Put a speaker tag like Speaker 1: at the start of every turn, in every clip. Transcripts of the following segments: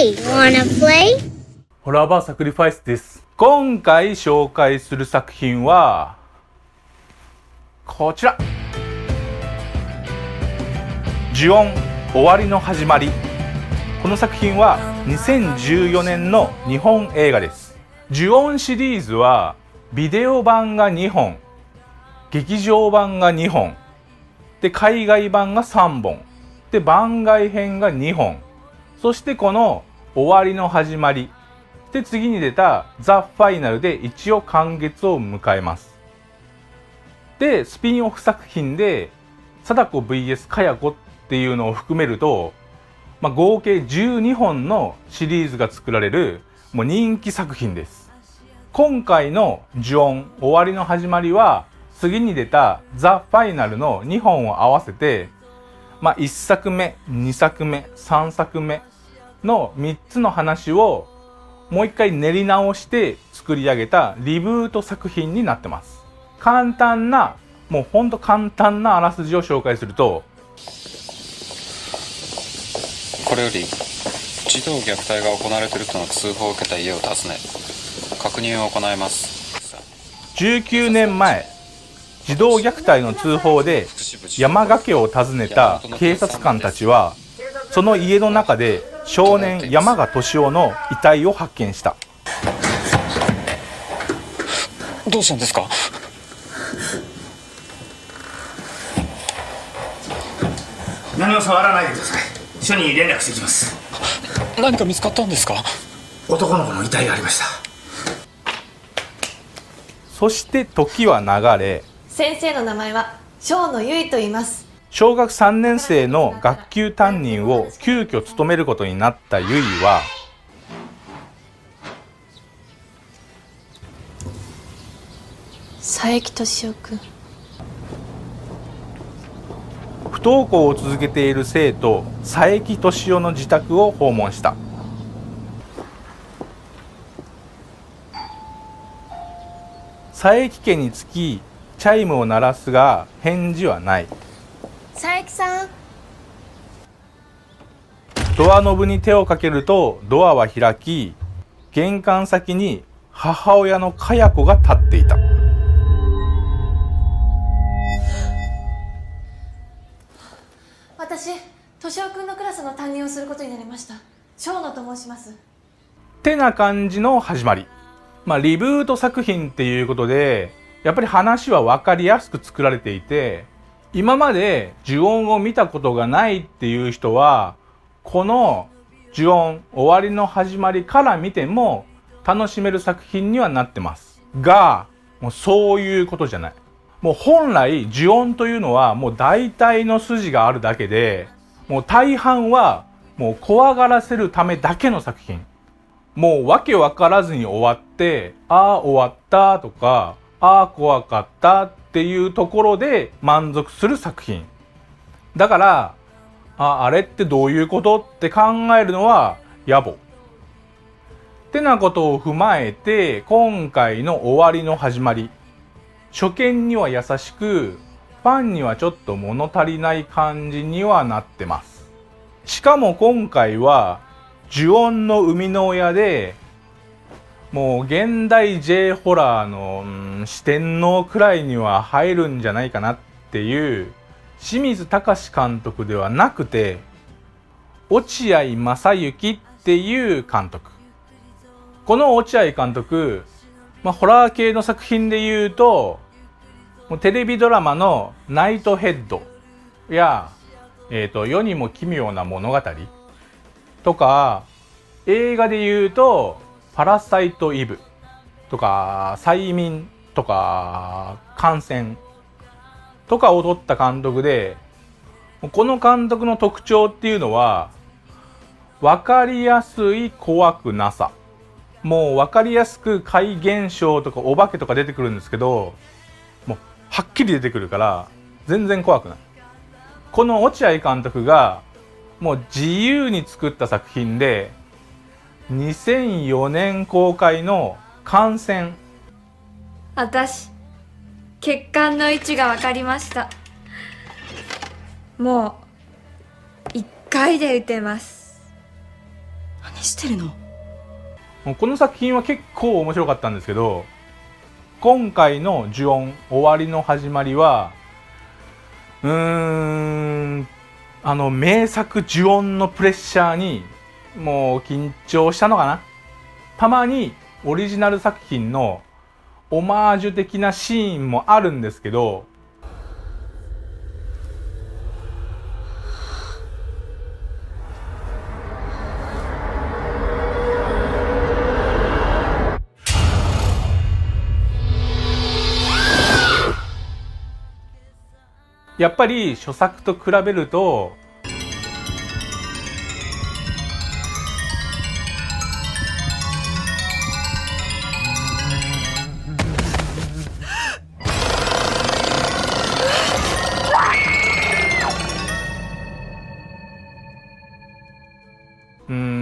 Speaker 1: Hey, wanna play?
Speaker 2: ホラーバーサクリファイスです。今回紹介する作品は、こちら。呪音終わりの始まり。この作品は2014年の日本映画です。呪音シリーズはビデオ版が2本、劇場版が2本、で海外版が3本、で番外編が2本、そしてこの終わりの始まり、で次に出たザ・ファイナルで一応完結を迎えます。で、スピンオフ作品で貞子 VS かや子っていうのを含めると、まあ、合計12本のシリーズが作られるもう人気作品です。今回の呪音終わりの始まりは次に出たザ・ファイナルの2本を合わせて、まあ、1作目、2作目、3作目の3つの話をもう一回練り直して作り上げたリブート作品になってます。簡単な、もうほんと簡単なあらすじを紹介すると、
Speaker 3: これより児童虐待が行われているとの通報を受けた家を訪ね確認を行います
Speaker 2: 19年前、児童虐待の通報で山ヶ家を訪ねた警察官たちは、その家の中で少年山賀敏夫の遺体を発見した。
Speaker 3: どうしたんですか？
Speaker 4: 何も触らないでください。署に連絡してきます。
Speaker 3: 何か見つかったんですか？
Speaker 4: 男の子の遺体がありました。
Speaker 2: そして時は流れ、
Speaker 5: 先生の名前は小野由衣と言います
Speaker 2: 小学3年生の学級担任を急遽務めることになったゆいは
Speaker 5: 佐伯敏夫君。
Speaker 2: 不登校を続けている生徒佐伯敏夫の自宅を訪問した。佐伯家に着きチャイムを鳴らすが返事はない
Speaker 5: 佐伯さん。
Speaker 2: ドアノブに手をかけるとドアは開き玄関先に母親のかや子が立っていた。
Speaker 5: 私敏夫君のクラスの担任をすることになりました。小野と申します。
Speaker 2: てな感じの始まり。まあ、リブート作品っていうことで、やっぱり話は分かりやすく作られていて、今まで呪音を見たことがないっていう人は、この呪音終わりの始まりから見ても楽しめる作品にはなってます。が、もうそういうことじゃない。もう本来呪音というのはもう大体の筋があるだけで、もう大半はもう怖がらせるためだけの作品。もうわけわからずに終わって、ああ終わったとか、ああ怖かったっていうところで満足する作品。だから、あ、あれってどういうことって考えるのは野暮。ってなことを踏まえて、今回の終わりの始まり。初見には優しく、ファンにはちょっと物足りない感じにはなってます。しかも今回は、呪音の生みの親で、もう現代 J ホラーの、うん四天王くらいには入るんじゃないかなっていう清水隆監督ではなくて落合正幸っていう監督。この落合監督、まあ、ホラー系の作品で言うともうテレビドラマの「ナイトヘッド」や「えー、と世にも奇妙な物語」とか映画で言うと「パラサイト・イブ」とか「催眠」とか「感染」とかを撮った監督でこの監督の特徴っていうのは分かりやすい怖くなさ。もう分かりやすく怪現象とかお化けとか出てくるんですけどもうはっきり出てくるから全然怖くない。この落合監督がもう自由に作った作品で2004年公開の「感染。
Speaker 6: 私血管の位置が分かりました。もう1回で打てます。
Speaker 3: 何
Speaker 1: してるの？
Speaker 2: この作品は結構面白かったんですけど今回の「呪音終わりの始まりは」うーんあの名作呪音のプレッシャーにもう緊張したのかな？たまにオリジナル作品のオマージュ的なシーンもあるんですけどやっぱり初作と比べると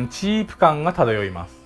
Speaker 2: チープ感が漂います。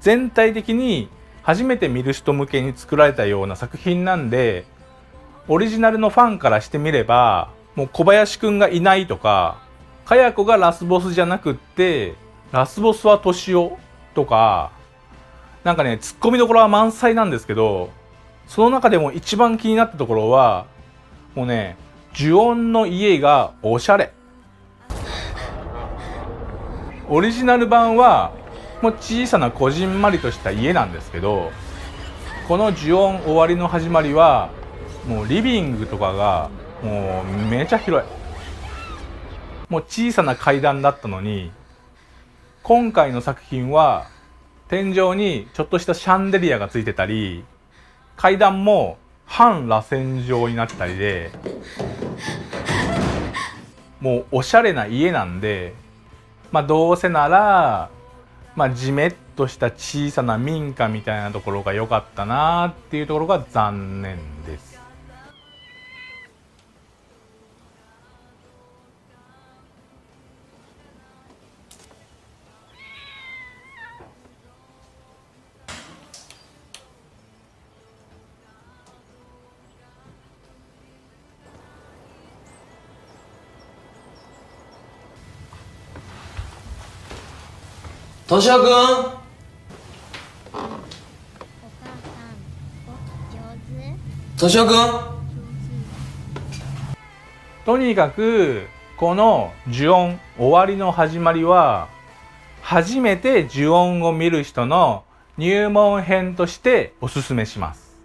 Speaker 2: 全体的に初めて見る人向けに作られたような作品なんでオリジナルのファンからしてみればもう小林くんがいないとかかや子がラスボスじゃなくってラスボスは敏夫とかなんかねツッコミどころは満載なんですけどその中でも一番気になったところはもうね呪音の家がおしゃれ。オリジナル版はもう小さなこじんまりとした家なんですけどこの呪音終わりの始まりはもうリビングとかがもうめちゃ広い。もう小さな階段だったのに今回の作品は天井にちょっとしたシャンデリアがついてたり階段も半螺旋状になったりでもうおしゃれな家なんでまあどうせならまあ、じめっとした小さな民家みたいなところが良かったなっていうところが残念です。
Speaker 7: としおくんとしおくん
Speaker 2: とにかくこの呪音終わりの始まりは初めて呪音を見る人の入門編としておすすめします。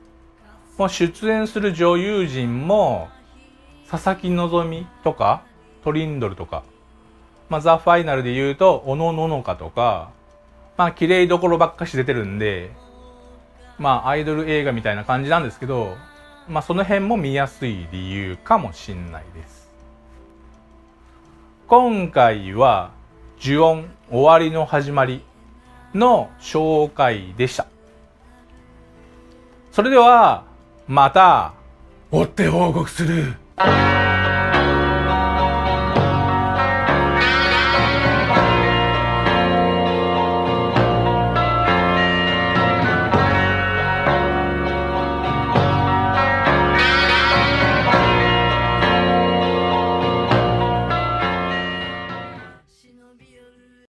Speaker 2: もう出演する女優陣も佐々木希とかトリンドルとか、まあ、ザ・ファイナルで言うと小野ののかとかまあ綺麗どころばっかし出てるんでまあアイドル映画みたいな感じなんですけどまあその辺も見やすい理由かもしんないです。今回は呪音終わりの始まりの紹介でした。それではまた追って報告する。